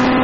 you